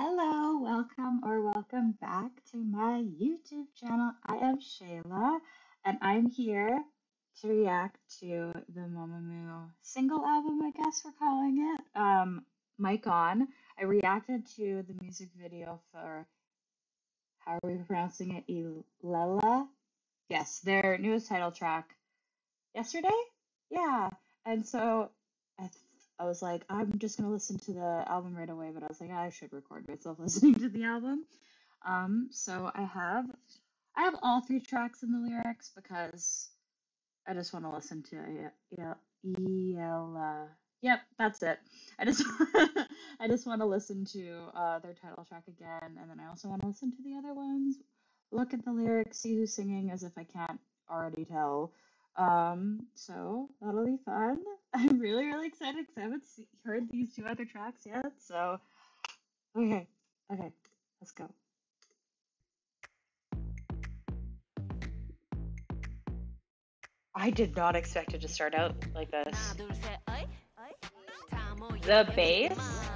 Hello, welcome or welcome back to my YouTube channel. I am Shayla and I'm here to react to the Mamamoo single album, I guess we're calling it. Um, Mic On. I reacted to the music video for, how are we pronouncing it? Illella? Yes, their newest title track yesterday? Yeah. And so I, I was like, I'm just gonna listen to the album right away, but I was like, I should record myself listening to the album. Um, so I have I have all three tracks in the lyrics because I just want to listen to. Yeah, yeah, Yep, that's it. I just I just want to listen to uh, their title track again, and then I also want to listen to the other ones. Look at the lyrics, see who's singing, as if I can't already tell. Um, so that'll be fun. I'm really, really excited because I haven't see- heard these two other tracks yet. So, okay, okay, let's go. I did not expect it to start out like this. The bass?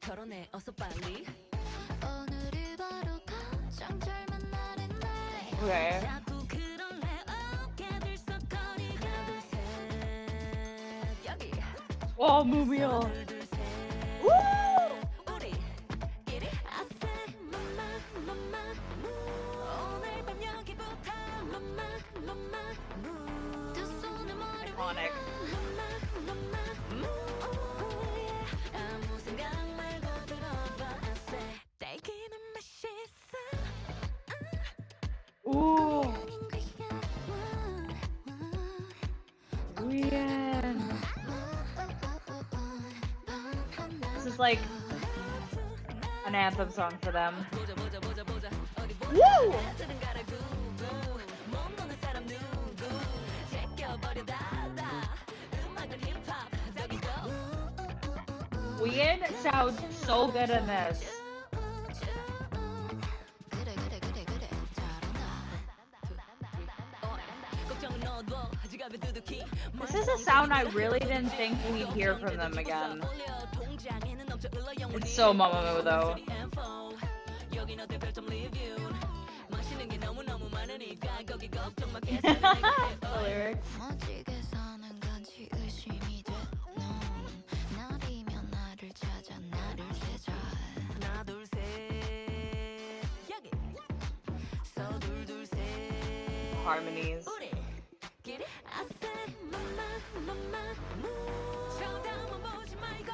결혼해 어서 빨리. 오늘이 바로 가장 젊은 날인데. 왜? 자꾸 그런 내 어깨 들썩거리게. 둘셋. 여기. 와 무비야. 우리끼리 아세. 맘마 맘마 오늘 밤 여기부터 맘마 맘마 두 손을 머리 Iconic. Like an anthem song for them. Woo! Wheein sounds so good in this. This is a sound I really didn't think we'd hear from them again. It's so Mamamoo though. the lyrics. Harmonies.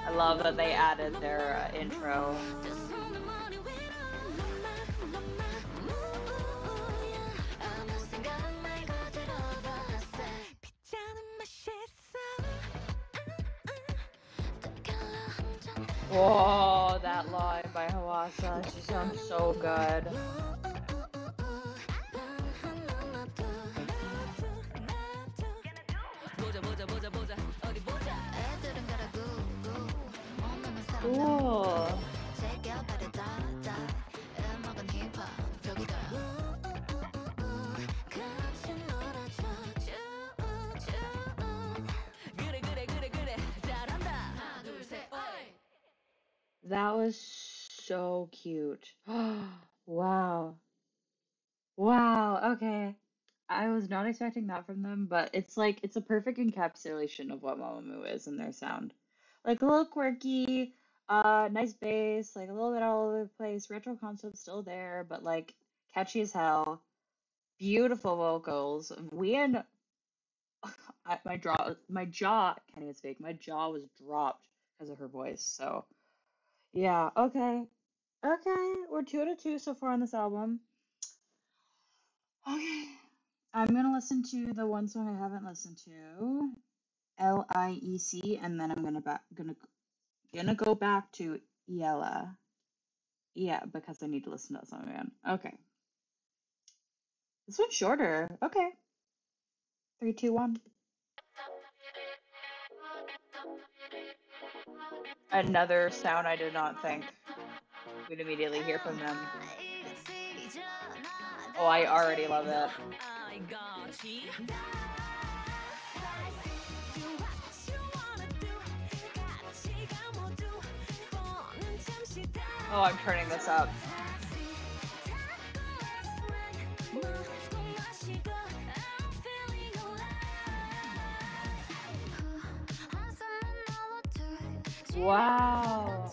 I love that they added their uh, intro. Whoa, that line by Hwasa, she sounds so good. That was so cute. wow. Wow. Okay. I was not expecting that from them, but it's like it's a perfect encapsulation of what Mamamoo is in their sound. Like a little quirky, uh, nice bass, like a little bit all over the place, retro concept still there, but like catchy as hell. Beautiful vocals. Wheein, I, my jaw, my jaw, can't even speak. My jaw was dropped because of her voice. So yeah, okay, okay. We're two out of two so far on this album. Okay. I'm gonna listen to the one song I haven't listened to, L I E C, and then I'm gonna back gonna gonna go back to Yella. Yeah, because I need to listen to that song again. Okay. This one's shorter. Okay. Three, two, one. Another sound I did not think we'd immediately hear from them. Oh, I already love it. Oh, I'm turning this up. Wow.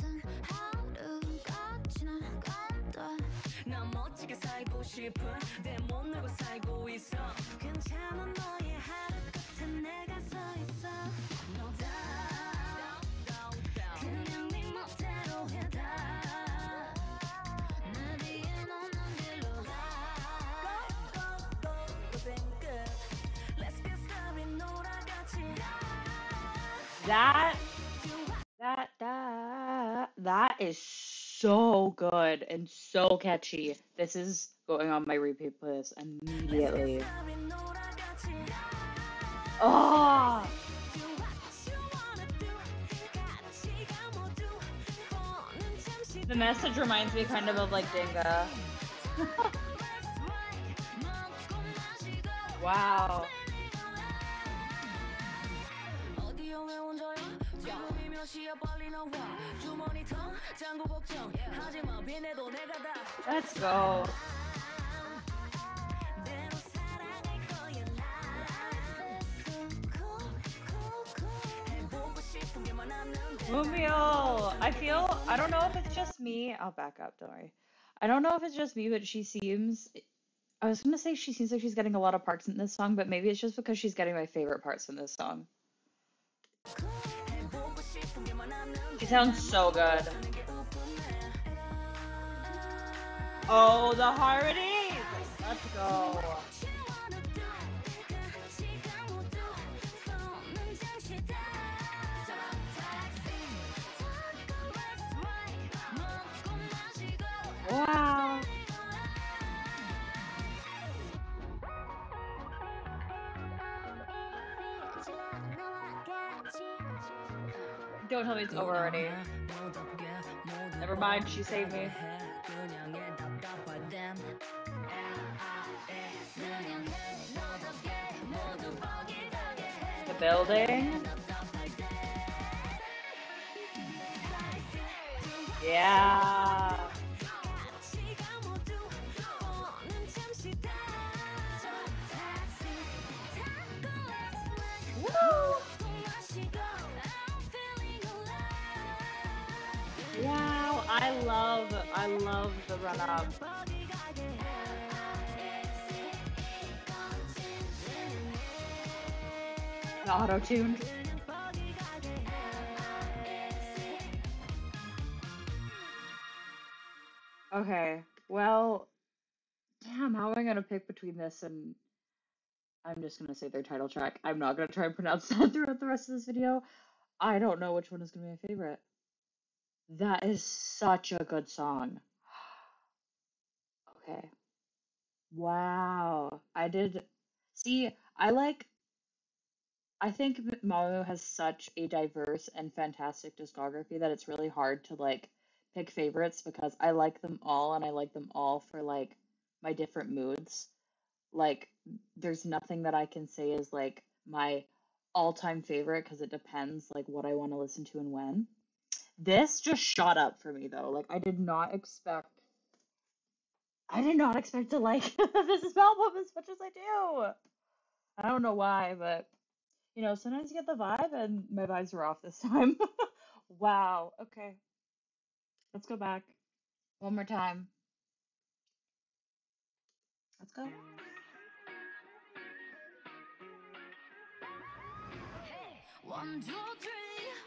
That that that that is so good and so catchy. This is going on my repeat playlist immediately. Oh, the message reminds me kind of of like Dingga. wow. Let's go. Moonbyul, I feel, I don't know if it's just me. I'll back up, don't worry. I don't know if it's just me, but she seems, I was gonna say she seems like she's getting a lot of parts in this song, but maybe it's just because she's getting my favorite parts in this song. She sounds so good. Oh, the harmonies! Let's go. Don't tell me it's over already. Never mind, she saved me. The building. Yeah. Love, I love the run up. The auto tune. Okay, well, damn, how am I gonna pick between this and I'm just gonna say their title track. I'm not gonna try and pronounce that throughout the rest of this video. I don't know which one is gonna be my favorite. That is such a good song. Okay. Wow. I did see, I like I think M- Mamamoo has such a diverse and fantastic discography that it's really hard to like pick favorites because I like them all and I like them all for like my different moods. Like there's nothing that I can say is like my all-time favorite because it depends like what I want to listen to and when. This just shot up for me though. Like I did not expect I did not expect to like this album as much as I do. I don't know why, but you know, sometimes you get the vibe and my vibes were off this time. Wow. Okay. Let's go back. One more time. Let's go. One, two, three.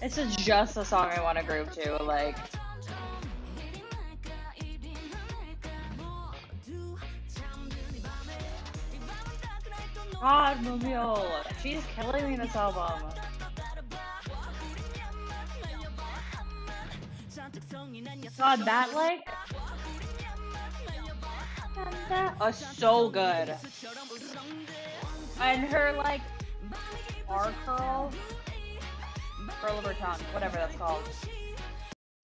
This is just a song I want to groove to, like. God, Moonbyul, she's killing me in this album. God, that like that oh, so good. And her like bar curl curl of her tongue, whatever that's called.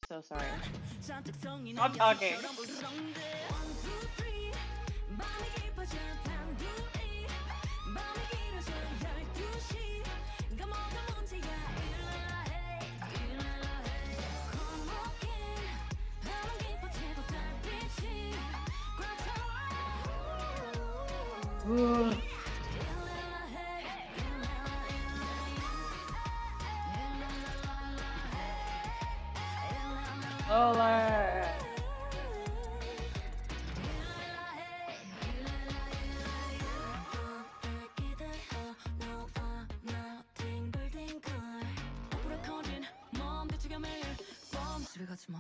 So sorry. Stop talking. Ooh. 가지 마.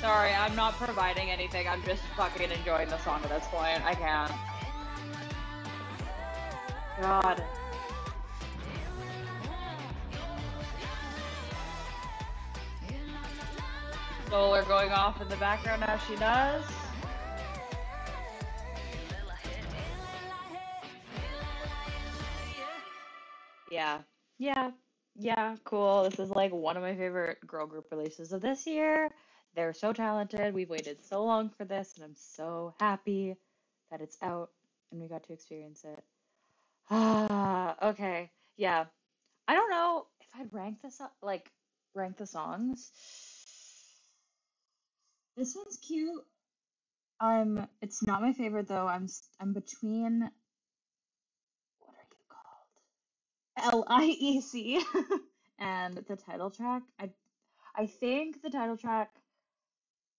Sorry, I'm not providing anything. I'm just fucking enjoying the song at this point. I can't. God. Solar going off in the background as she does. Yeah. Yeah. Yeah, cool. This is like one of my favorite girl group releases of this year. They're so talented. We've waited so long for this, and I'm so happy that it's out and we got to experience it. Ah, okay. Yeah. I don't know if I'd rank this up, like rank the songs. This one's cute. I'm it's not my favorite though. I'm I'm between what are you called? L I E C and the title track. I I think the title track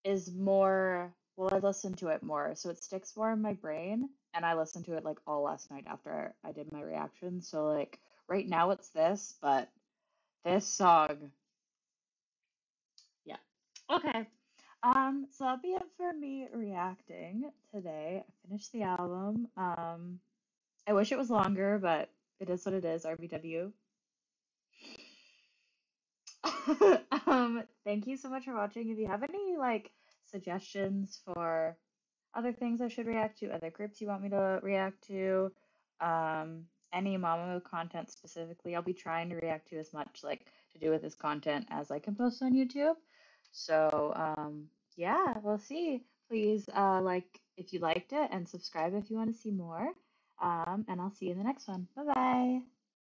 is more well, I listen to it more, so it sticks more in my brain and I listened to it like all last night after I did my reaction. So like right now it's this, but this song, yeah. Okay. Um, so that'll be it for me reacting today. I finished the album. Um, I wish it was longer, but it is what it is, RBW. Um, thank you so much for watching. If you have any like suggestions for other things I should react to, other groups you want me to react to, um, any Mamamoo content specifically, I'll be trying to react to as much like to do with this content as I can post on YouTube. So, um, yeah, we'll see. Please, uh, like if you liked it and subscribe if you want to see more. Um, and I'll see you in the next one. Bye bye.